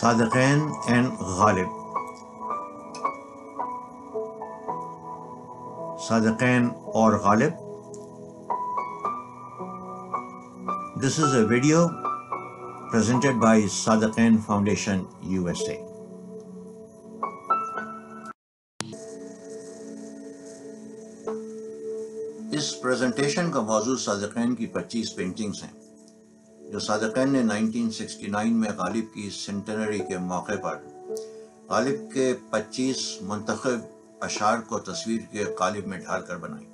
صادقین and غالب. صادقین اور Ghalib. This is a video presented by Sadequain foundation U S A us presentation کا موضوع صادقین کی پچیس پینٹنگز ہیں۔ جو صادقین نے نائنٹین سکسٹی نائن میں غالب کی سینٹنری کے موقع پر غالب کے پچیس منتخب اشعار کو تصویر کے قالب میں ڈھال کر بنائی۔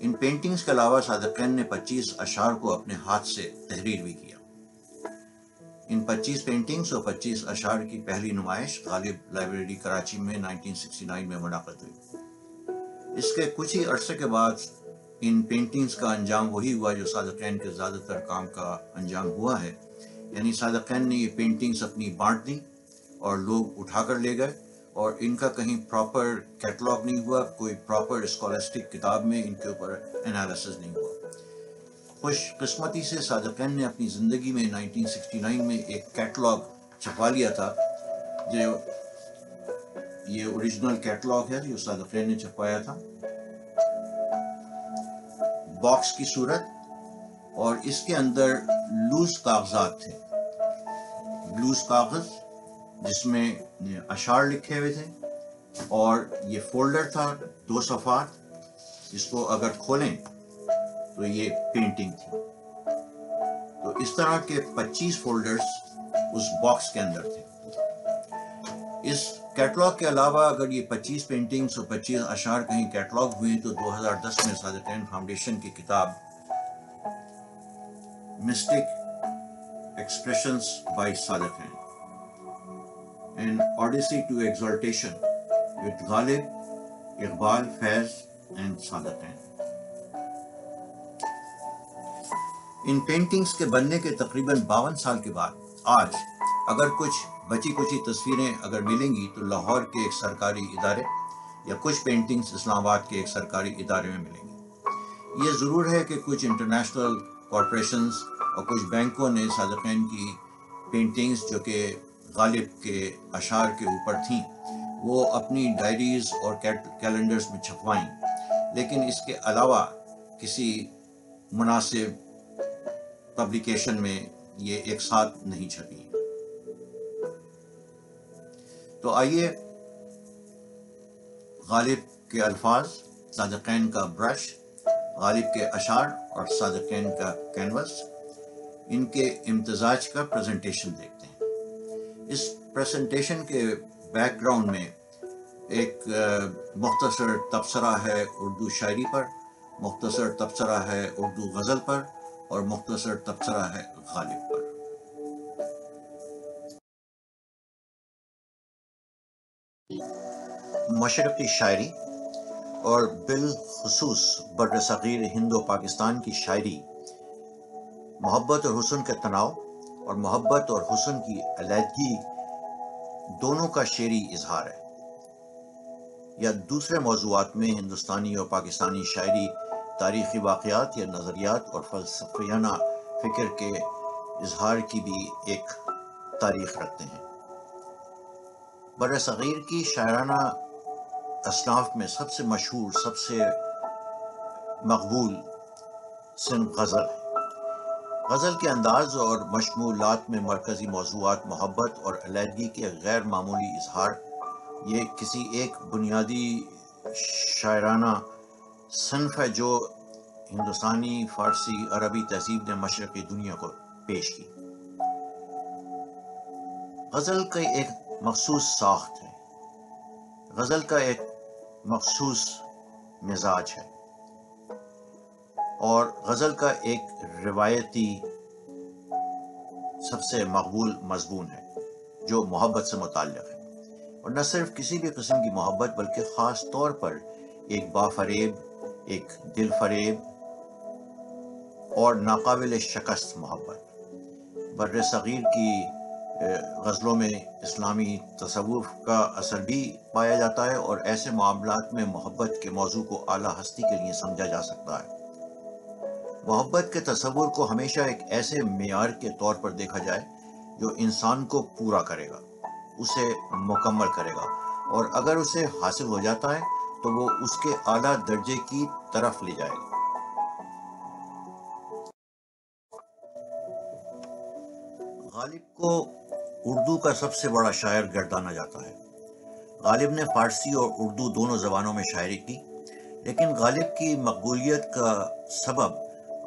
ان پینٹنگز کے علاوہ صادقین نے پچیس اشعار کو اپنے ہاتھ سے تحریر بھی کیا۔ ان پچیس پینٹنگز اور پچیس اشعار کی پہلی نمائش غالب لائبریری کراچی میں نائنٹین سکسٹی نائن میں منعقد ہوئی۔ اس کے کچھ ہی عرصے کے بعد ان پینٹنگز کا انجام وہی ہوا جو صادقین کے زیادہ تر کام کا انجام ہوا ہے۔ یعنی صادقین نے یہ پینٹنگز اپنی بانٹ دی اور لوگ اٹھا کر لے گئے اور ان کا کہیں پراپر کیٹلاگ نہیں ہوا، کوئی پراپر اسکالسٹک کتاب میں ان کے اوپر انالیسز نہیں ہوا۔ خوش قسمتی سے صادقین نے اپنی زندگی میں نائنٹین سکسٹی نائن میں ایک کیٹلاگ چھپا لیا تھا، جو یہ اوریجنل کیٹلاگ ہے جو صادقین نے چھپایا تھا۔ باکس کی صورت اور اس کے اندر لوز کاغذات تھے۔ لوز کاغذ جس میں اشعار لکھے ہوئے تھے اور یہ فولڈر تھا، دو صفحات۔ جس کو اگر کھولیں تو یہ پینٹنگ تھی۔ تو اس طرح کے پچیس فولڈرز اس باکس کے اندر تھے۔ اس کیٹلاگ کے علاوہ اگر یہ پچیس پینٹنگز اور پچیس اشعار کہیں کیٹلاگ ہوئے تو دو ہزار دس میں صادقین فاؤنڈیشن کی کتاب mystic expressions by Sadequain an odyssey to exaltation with Ghalib, Iqbal, Faiz and Sadequain in paintings کے بننے کے تقریباً باون سال کے بعد، آج اگر کچھ بچی کچی تصویریں اگر ملیں گی تو لاہور کے ایک سرکاری ادارے یا کچھ پینٹنگز اسلام آباد کے ایک سرکاری ادارے میں ملیں گی۔ یہ ضرور ہے کہ کچھ انٹرنیشنل کارپوریشنز اور کچھ بینکوں نے صادقین کی پینٹنگز جو کہ غالب کے اشعار کے اوپر تھیں، وہ اپنی ڈائریز اور کیلنڈرز میں چھپوائیں۔ لیکن اس کے علاوہ کسی مناسب پبلیکیشن میں یہ ایک ساتھ نہیں چھپی۔ تو آئیے غالب کے الفاظ، صادقین کا برش غالب کے اشعار اور صادقین کا کینوس ان کے امتزاج کا پریزنٹیشن دیکھتے ہیں۔ اس پریزنٹیشن کے بیک گراؤنڈ میں ایک مختصر تبصرہ ہے اردو شاعری پر، مختصر تبصرہ ہے اردو غزل پر اور مختصر تبصرہ ہے غالب پر۔ مشرقی شاعری اور بالخصوص بر صغیر ہند و پاکستان کی شاعری محبت اور حسن کے تناؤ اور محبت اور حسن کی علیحدگی دونوں کا شعری اظہار ہے۔ یا دوسرے موضوعات میں ہندوستانی اور پاکستانی شاعری، تاریخی واقعات یا نظریات اور فلسفیانہ فکر کے اظہار کی بھی ایک تاریخ رکھتے ہیں۔ بر صغیر کی شاعرانہ اصناف میں سب سے مشہور، سب سے مقبول صنف غزل ہے۔ غزل کے انداز اور مشمولات میں مرکزی موضوعات محبت اور علیحدگی کے غیر معمولی اظہار، یہ کسی ایک بنیادی شاعرانہ صنف ہے جو ہندوستانی، فارسی، عربی تہذیب نے مشرقی دنیا کو پیش کی۔ غزل کا ایک مخصوص ساخت ہے۔ غزل کا ایک مخصوص مزاج ہے۔ اور غزل کا ایک روایتی سب سے مقبول مضمون ہے، جو محبت سے متعلق ہے۔ اور نہ صرف کسی بھی قسم کی محبت، بلکہ خاص طور پر ایک با فریب ایک دل فریب اور ناقابل شکست محبت۔ بر صغیر کی غزلوں میں اسلامی تصوف کا اثر بھی پایا جاتا ہے اور ایسے معاملات میں محبت کے موضوع کو اعلیٰ ہستی کے لیے سمجھا جا سکتا ہے۔ محبت کے تصور کو ہمیشہ ایک ایسے معیار کے طور پر دیکھا جائے جو انسان کو پورا کرے گا، اسے مکمل کرے گا اور اگر اسے حاصل ہو جاتا ہے تو وہ اس کے اعلیٰ درجے کی طرف لے جائے گا۔ غالب کو اردو کا سب سے بڑا شاعر گردانا جاتا ہے۔ غالب نے فارسی اور اردو دونوں زبانوں میں شاعری کی، لیکن غالب کی مقبولیت کا سبب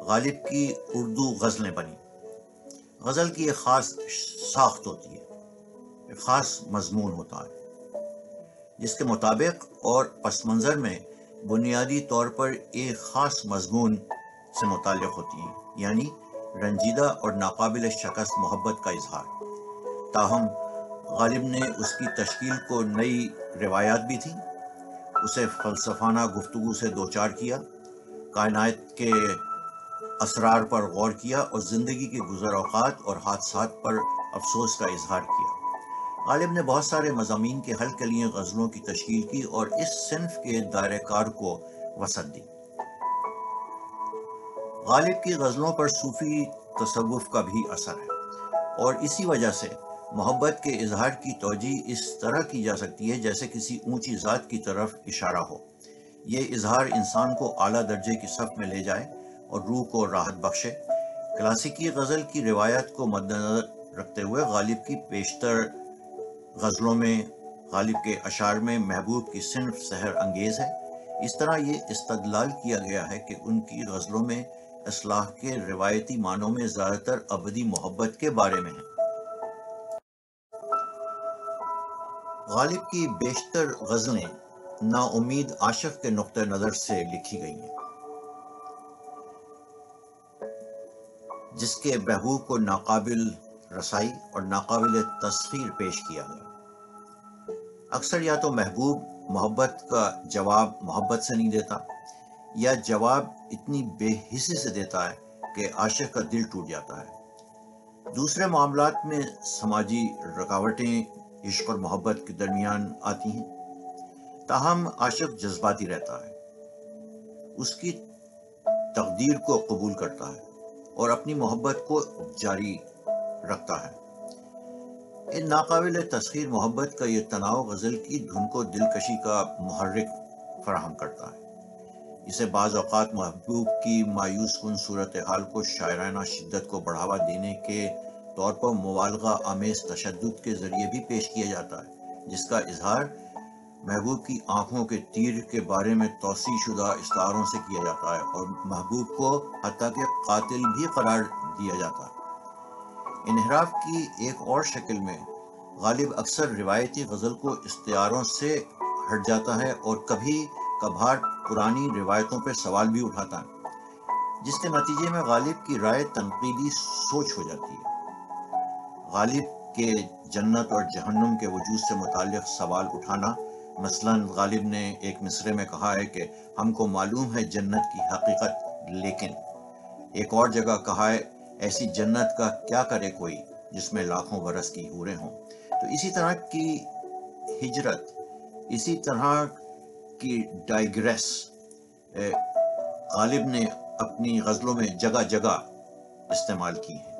غالب کی اردو غزلیں بنی۔ غزل کی ایک خاص ساخت ہوتی ہے، ایک خاص مضمون ہوتا ہے، جس کے مطابق اور پس منظر میں بنیادی طور پر ایک خاص مضمون سے متعلق ہوتی ہیں یعنی رنجیدہ اور ناقابل شکست محبت کا اظہار۔ تاہم، غالب نے اس کی تشکیل کو نئی روایات بھی تھی اسے فلسفانہ گفتگو سے دوچار کیا، کائنات کے اسرار پر غور کیا اور زندگی کے گزر اوقات اور حادثات پر افسوس کا اظہار کیا۔ غالب نے بہت سارے مضامین کے حل کے لیے غزلوں کی تشکیل کی اور اس صنف کے دائرہ کار کو وسعت دی۔ غالب کی غزلوں پر صوفی تصوف کا بھی اثر ہے اور اسی وجہ سے محبت کے اظہار کی توجہ اس طرح کی جا سکتی ہے جیسے کسی اونچی ذات کی طرف اشارہ ہو۔ یہ اظہار انسان کو اعلیٰ درجے کی صف میں لے جائے اور روح کو راحت بخشے۔ کلاسیکی غزل کی روایت کو مد نظر رکھتے ہوئے غالب کی بیشتر غزلوں میں، غالب کے اشعار میں محبوب کی صنف سحر انگیز ہے۔ اس طرح یہ استدلال کیا گیا ہے کہ ان کی غزلوں میں اصلاح کے روایتی معنوں میں زیادہ تر ابدی محبت کے بارے میں ہیں غالب کی بیشتر غزلیں نا امید عاشق کے نقطہ نظر سے لکھی گئی ہیں۔ جس کے بہبوب کو ناقابل رسائی اور ناقابل تصویر پیش کیا گیا۔ اکثر یا تو محبوب محبت کا جواب محبت سے نہیں دیتا یا جواب اتنی بے حصے سے دیتا ہے کہ عاشق کا دل ٹوٹ جاتا ہے۔ دوسرے معاملات میں سماجی رکاوٹیں عشق اور محبت کے درمیان آتی ہیں، تاہم عاشق جذباتی رہتا ہے۔ اس کی تقدیر کو قبول کرتا ہے اور اپنی محبت کو جاری رکھتا ہے۔ ان ناقابل تسخیر محبت کا یہ تناؤ غزل کی دھن کو دلکشی کا محرک فراہم کرتا ہے۔ اسے بعض اوقات محبوب کی مایوس کن صورتحال کو شاعرانہ شدت کو بڑھاوا دینے کے طور پر مبالغہ آمیز تشدد کے ذریعے بھی پیش کیا جاتا ہے، جس کا اظہار محبوب کی آنکھوں کے تیر کے بارے میں توسیع شدہ استعاروں سے کیا جاتا ہے اور محبوب کو حتیٰ کہ قاتل بھی قرار دیا جاتا ہے۔ انحراف کی ایک اور شکل میں غالب اکثر روایتی غزل کو استعاروں سے ہٹ جاتا ہے اور کبھی کبھار پرانی روایتوں پہ سوال بھی اٹھاتا ہے، جس کے نتیجے میں غالب کی رائے تنقیدی سوچ ہو جاتی ہے۔ غالب کے جنت اور جہنم کے وجود سے متعلق سوال اٹھانا۔ مثلا غالب نے ایک مصرے میں کہا ہے کہ ہم کو معلوم ہے جنت کی حقیقت، لیکن ایک اور جگہ کہا ہے، ایسی جنت کا کیا کرے کوئی جس میں لاکھوں برس کی ہورے ہوں؟ تو اسی طرح کی ہجرت، اسی طرح کی ڈائگریس غالب نے اپنی غزلوں میں جگہ جگہ استعمال کی ہیں۔